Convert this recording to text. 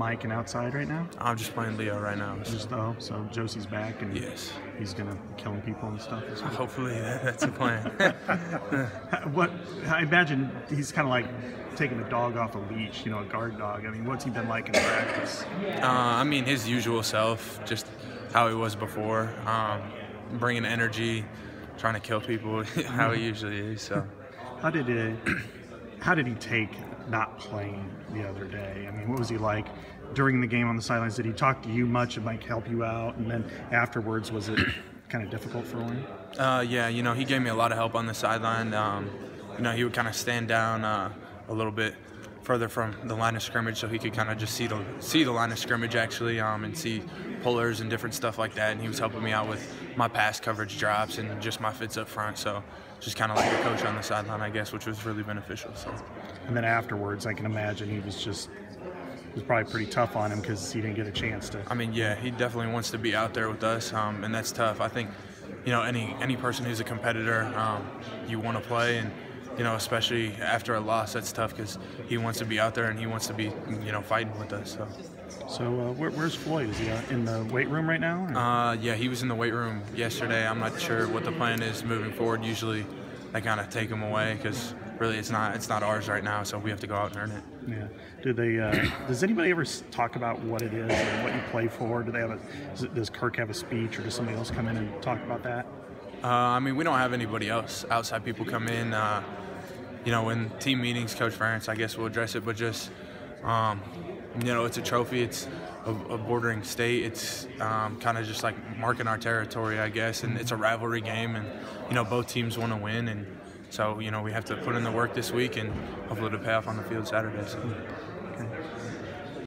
Mike and outside right now? I'm just playing Leo right now. so- Just oh, so Josey's back and Yes. he's gonna killing people and stuff. well. Hopefully that, that's a plan. What I imagine he's kind of like taking a dog off a leash, you know, a guard dog. I mean, what's he been like in practice? uh, I mean, his usual self, just how he was before, um, bringing energy, trying to kill people, how he usually is. So. How did it? How did he take not playing the other day? I mean, what was he like during the game on the sidelines? Did he talk to you much and like help you out? And then afterwards, was it kind of difficult for him? Uh, yeah, you know, he gave me a lot of help on the sideline. Um, you know, he would kind of stand down uh, a little bit further from the line of scrimmage, so he could kind of just see the see the line of scrimmage actually, um, and see pullers and different stuff like that. And he was helping me out with my pass coverage drops and just my fits up front. So just kind of like a coach on the sideline, I guess, which was really beneficial. So. And then afterwards, I can imagine he was just it was probably pretty tough on him because he didn't get a chance to. I mean, yeah, he definitely wants to be out there with us, um, and that's tough. I think, you know, any any person who's a competitor, um, you want to play, and you know, especially after a loss, that's tough because he wants to be out there and he wants to be, you know, fighting with us. So, So uh, where, where's Floyd? Is he uh, in the weight room right now? uh, yeah, he was in the weight room yesterday. I'm not sure what the plan is moving forward. Usually, I kind of take him away because really it's not it's not ours right now, so we have to go out and earn it. Yeah. Do they? Uh, does anybody ever talk about what it is and what you play for? Do they have a? Does, does Kirk have a speech, or does somebody else come in and talk about that? Uh, I mean, we don't have anybody else. Outside people come in. Uh, you know, in team meetings, Coach Ferentz, I guess, will address it. But just, um, you know, it's a trophy. It's a, a bordering state. It's um, kind of just like marking our territory, I guess. And it's a rivalry game, and you know, both teams want to win, and so you know, we have to put in the work this week, and hopefully to pay off on the field Saturday. So.